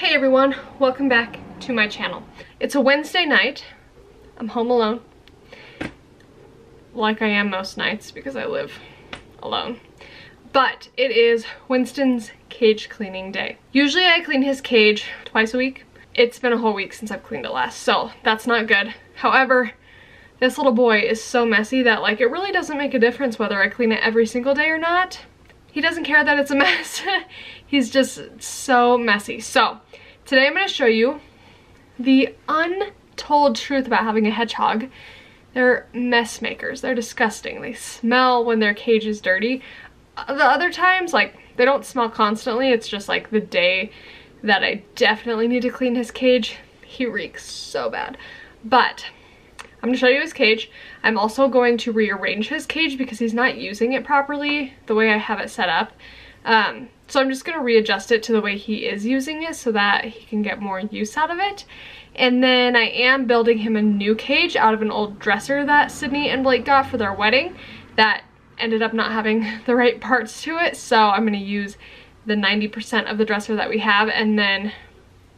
Hey everyone, welcome back to my channel. It's a Wednesday night. I'm home alone. Like I am most nights because I live alone. But it is Winston's cage cleaning day. Usually I clean his cage twice a week. It's been a whole week since I've cleaned it last, so that's not good. However, this little boy is so messy that like it really doesn't make a difference whether I clean it every single day or not. He doesn't care that it's a mess. He's just so messy. So today I'm going to show you the untold truth about having a hedgehog. They're mess makers. They're disgusting. They smell when their cage is dirty. The other times, like, they don't smell constantly. It's just like the day that I definitely need to clean his cage. He reeks so bad. But I'm going to show you his cage. I'm also going to rearrange his cage because he's not using it properly the way I have it set up. Um, so I'm just going to readjust it to the way he is using it so that he can get more use out of it. And then I am building him a new cage out of an old dresser that Sydney and Blake got for their wedding that ended up not having the right parts to it. So I'm going to use the 90% of the dresser that we have and then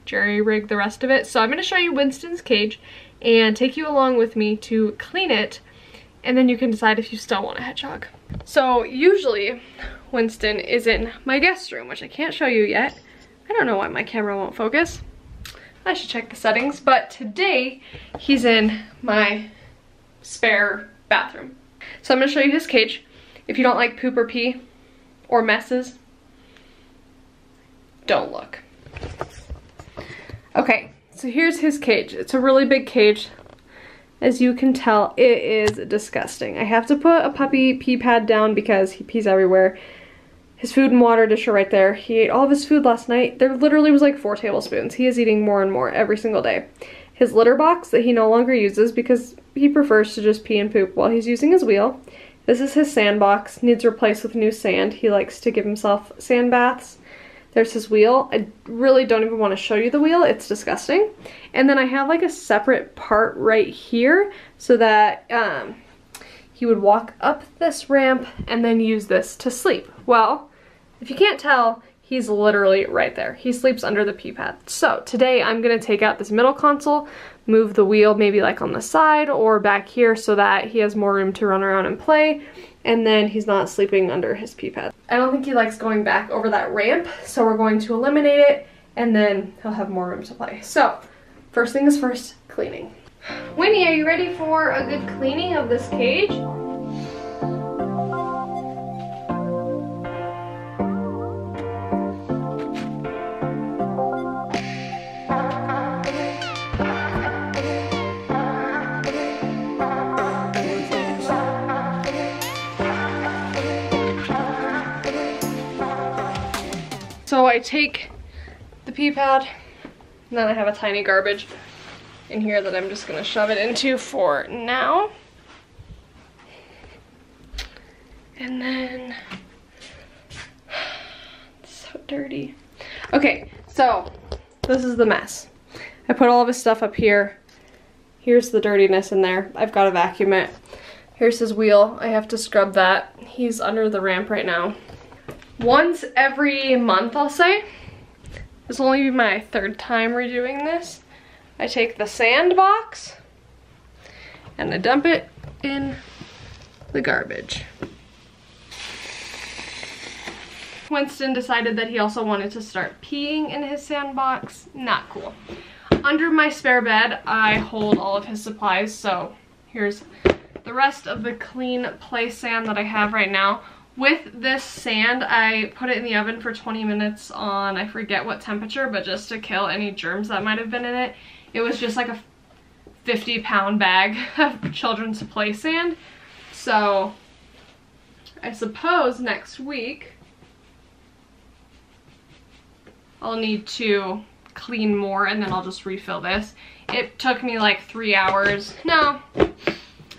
jerry rig the rest of it. So I'm going to show you Winston's cage and take you along with me to clean it and then you can decide if you still want a hedgehog. So usually Winston is in my guest room, which I can't show you yet. I don't know why my camera won't focus. I should check the settings, but today he's in my spare bathroom. So I'm gonna show you his cage. If you don't like poop or pee or messes, don't look. Okay, so here's his cage. It's a really big cage. As you can tell, it is disgusting. I have to put a puppy pee pad down because he pees everywhere. His food and water dish are right there. He ate all of his food last night. There literally was like four tablespoons. He is eating more and more every single day. His litter box that he no longer uses because he prefers to just pee and poop while he's using his wheel. This is his sandbox. Needs replaced with new sand. He likes to give himself sand baths. There's his wheel. I really don't even want to show you the wheel. It's disgusting. And then I have like a separate part right here so that um, he would walk up this ramp and then use this to sleep. Well, if you can't tell, he's literally right there. He sleeps under the pee pad. So today I'm gonna take out this middle console, move the wheel maybe like on the side or back here so that he has more room to run around and play and then he's not sleeping under his pee pad. I don't think he likes going back over that ramp, so we're going to eliminate it and then he'll have more room to play. So first thing is first, cleaning. Winnie, are you ready for a good cleaning of this cage? Take the pee pad, and then I have a tiny garbage in here that I'm just gonna shove it into for now. And then, so dirty. Okay, so this is the mess. I put all of his stuff up here. Here's the dirtiness in there. I've got to vacuum it. Here's his wheel. I have to scrub that. He's under the ramp right now once every month, I'll say. This will only be my third time redoing this. I take the sandbox and I dump it in the garbage. Winston decided that he also wanted to start peeing in his sandbox. Not cool. Under my spare bed, I hold all of his supplies. So here's the rest of the clean play sand that I have right now. With this sand, I put it in the oven for 20 minutes on, I forget what temperature, but just to kill any germs that might have been in it. It was just like a 50 pound bag of children's play sand. So I suppose next week I'll need to clean more and then I'll just refill this. It took me like three hours. No,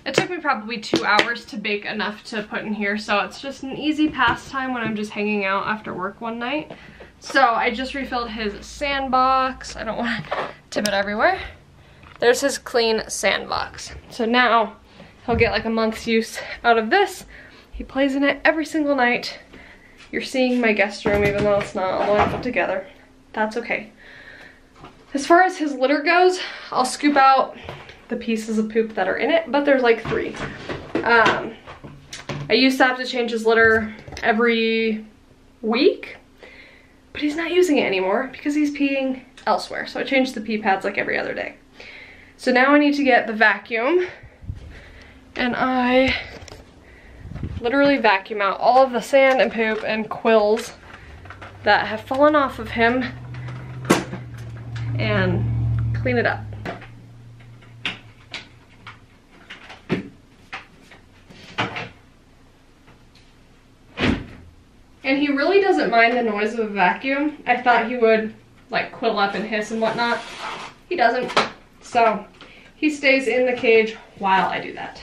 it took me probably two hours to bake enough to put in here, so it's just an easy pastime when I'm just hanging out after work one night. So I just refilled his sandbox. I don't want to tip it everywhere. There's his clean sandbox. So now he'll get like a month's use out of this. He plays in it every single night. You're seeing my guest room even though it's not all put together. That's okay. As far as his litter goes, I'll scoop out the pieces of poop that are in it, but there's like three. Um, I used to have to change his litter every week, but he's not using it anymore because he's peeing elsewhere. So I changed the pee pads like every other day. So now I need to get the vacuum and I literally vacuum out all of the sand and poop and quills that have fallen off of him and clean it up. And he really doesn't mind the noise of a vacuum. I thought he would like quill up and hiss and whatnot. He doesn't. So he stays in the cage while I do that.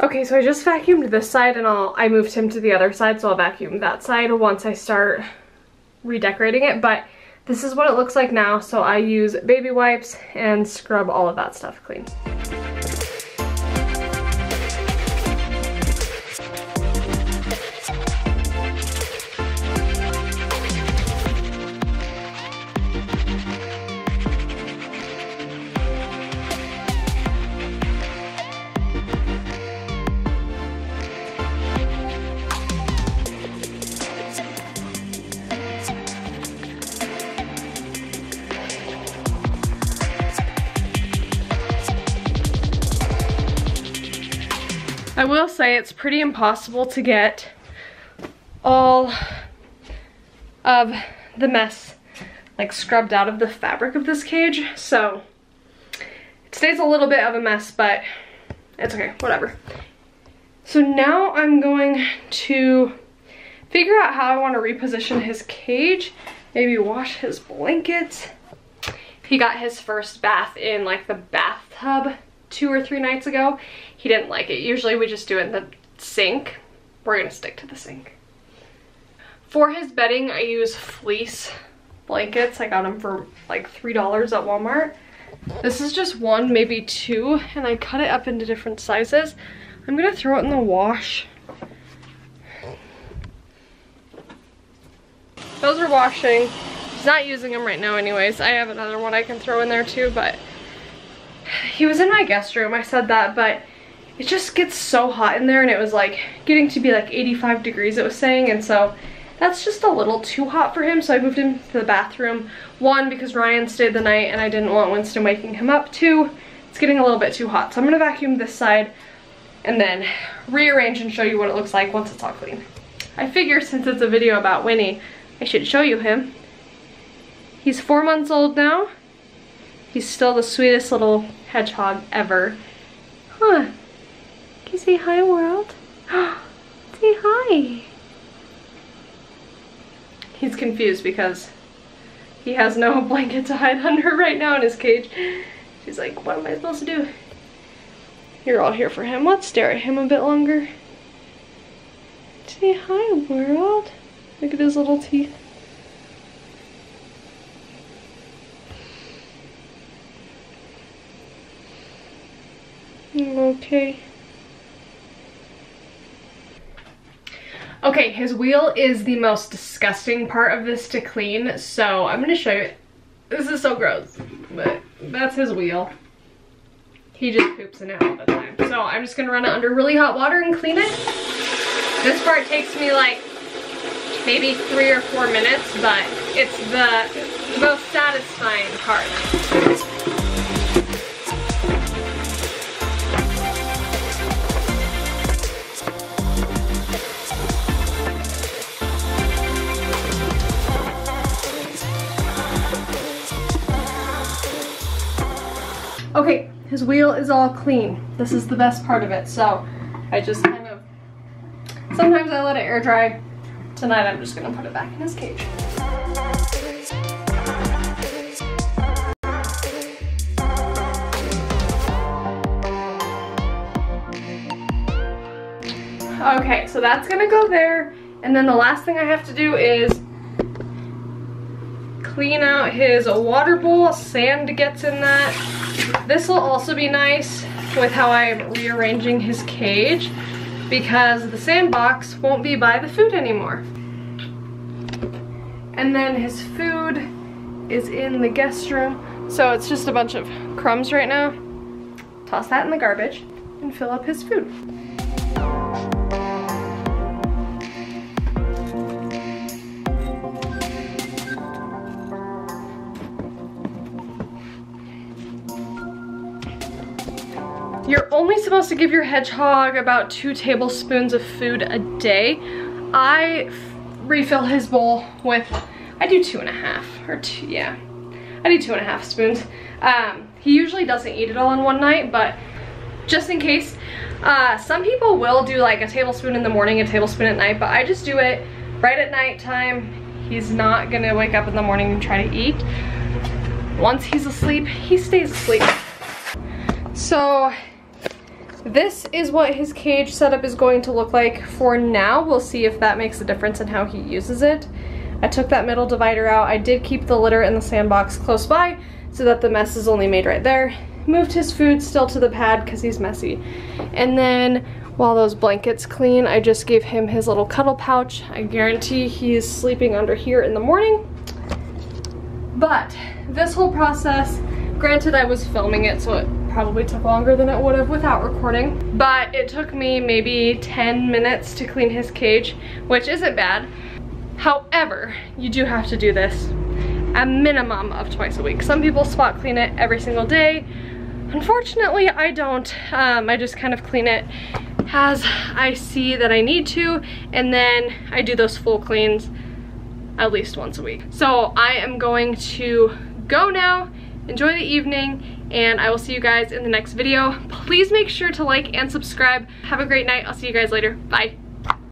Okay, so I just vacuumed this side and I'll, I moved him to the other side, so I'll vacuum that side once I start redecorating it, but this is what it looks like now, so I use baby wipes and scrub all of that stuff clean. I will say it's pretty impossible to get all of the mess like scrubbed out of the fabric of this cage. So it stays a little bit of a mess, but it's okay, whatever. So now I'm going to figure out how I want to reposition his cage. Maybe wash his blankets. He got his first bath in like the bathtub two or three nights ago. He didn't like it. Usually we just do it in the sink. We're gonna stick to the sink. For his bedding, I use fleece blankets. I got them for like $3 at Walmart. This is just one, maybe two, and I cut it up into different sizes. I'm gonna throw it in the wash. Those are washing. He's not using them right now anyways. I have another one I can throw in there too, but he was in my guest room, I said that, but it just gets so hot in there and it was like getting to be like 85 degrees it was saying and so that's just a little too hot for him so I moved him to the bathroom. One, because Ryan stayed the night and I didn't want Winston waking him up. Two, it's getting a little bit too hot. So I'm gonna vacuum this side and then rearrange and show you what it looks like once it's all clean. I figure since it's a video about Winnie, I should show you him. He's four months old now. He's still the sweetest little hedgehog ever. Huh. Can you say hi, world? say hi. He's confused because he has no blanket to hide under right now in his cage. He's like, what am I supposed to do? You're all here for him. Let's stare at him a bit longer. Say hi, world. Look at his little teeth. Mm, okay. Okay, his wheel is the most disgusting part of this to clean, so I'm gonna show you. This is so gross, but that's his wheel. He just poops in it all the time. So I'm just gonna run it under really hot water and clean it. This part takes me like maybe three or four minutes, but it's the most satisfying part. Okay, his wheel is all clean. This is the best part of it. So I just kind of, sometimes I let it air dry. Tonight I'm just gonna put it back in his cage. Okay, so that's gonna go there. And then the last thing I have to do is clean out his water bowl. Sand gets in that. This will also be nice with how I'm rearranging his cage because the sandbox won't be by the food anymore. And then his food is in the guest room. So it's just a bunch of crumbs right now. Toss that in the garbage and fill up his food. Supposed to give your hedgehog about two tablespoons of food a day. I refill his bowl with, I do two and a half, or two, yeah. I do two and a half spoons. Um, he usually doesn't eat it all in one night, but just in case, uh, some people will do like a tablespoon in the morning, a tablespoon at night, but I just do it right at night time. He's not gonna wake up in the morning and try to eat. Once he's asleep, he stays asleep. So this is what his cage setup is going to look like for now. We'll see if that makes a difference in how he uses it. I took that middle divider out. I did keep the litter in the sandbox close by so that the mess is only made right there. Moved his food still to the pad because he's messy. And then while those blankets clean, I just gave him his little cuddle pouch. I guarantee he's sleeping under here in the morning. But this whole process, granted I was filming it so it probably took longer than it would have without recording. But it took me maybe 10 minutes to clean his cage, which isn't bad. However, you do have to do this a minimum of twice a week. Some people spot clean it every single day. Unfortunately, I don't. Um, I just kind of clean it as I see that I need to, and then I do those full cleans at least once a week. So I am going to go now, enjoy the evening, and I will see you guys in the next video. Please make sure to like and subscribe. Have a great night. I'll see you guys later. Bye.